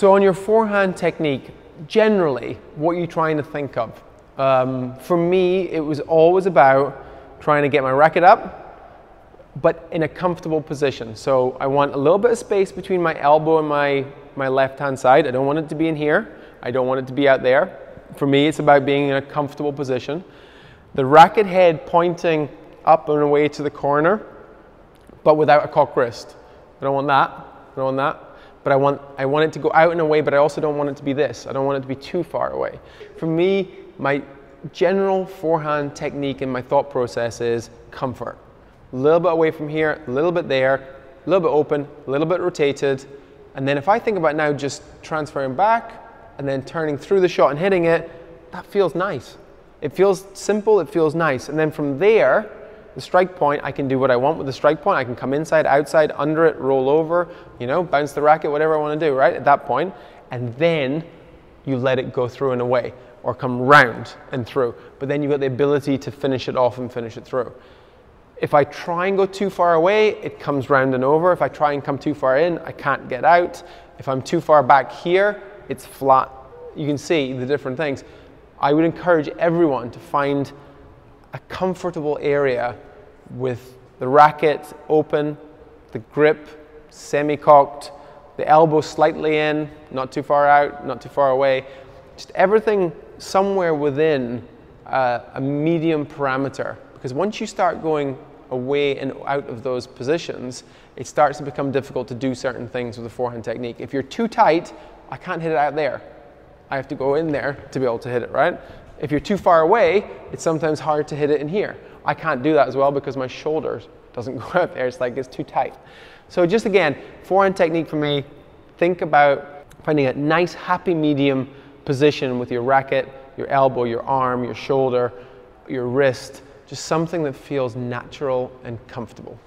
So on your forehand technique, generally, what are you trying to think of? Um, for me, it was always about trying to get my racket up, but in a comfortable position. So I want a little bit of space between my elbow and my, my left hand side. I don't want it to be in here. I don't want it to be out there. For me, it's about being in a comfortable position. The racket head pointing up and away to the corner, but without a cock wrist. I don't want that. I don't want that. But I want, I want it to go out and away, but I also don't want it to be this. I don't want it to be too far away. For me, my general forehand technique and my thought process is comfort. A little bit away from here, a little bit there, a little bit open, a little bit rotated. And then if I think about now just transferring back and then turning through the shot and hitting it, that feels nice. It feels simple, it feels nice. And then from there, the strike point, I can do what I want with the strike point. I can come inside, outside, under it, roll over, you know, bounce the racket, whatever I want to do, right? At that point. And then you let it go through and away or come round and through. But then you've got the ability to finish it off and finish it through. If I try and go too far away, it comes round and over. If I try and come too far in, I can't get out. If I'm too far back here, it's flat. You can see the different things. I would encourage everyone to find a comfortable area with the racket open, the grip semi-cocked, the elbow slightly in, not too far out, not too far away. Just everything somewhere within uh, a medium parameter. Because once you start going away and out of those positions, it starts to become difficult to do certain things with the forehand technique. If you're too tight, I can't hit it out there. I have to go in there to be able to hit it, right? If you're too far away, it's sometimes hard to hit it in here. I can't do that as well because my shoulder doesn't go out there. It's like it's too tight. So just again, forehand technique for me, think about finding a nice happy medium position with your racket, your elbow, your arm, your shoulder, your wrist, just something that feels natural and comfortable.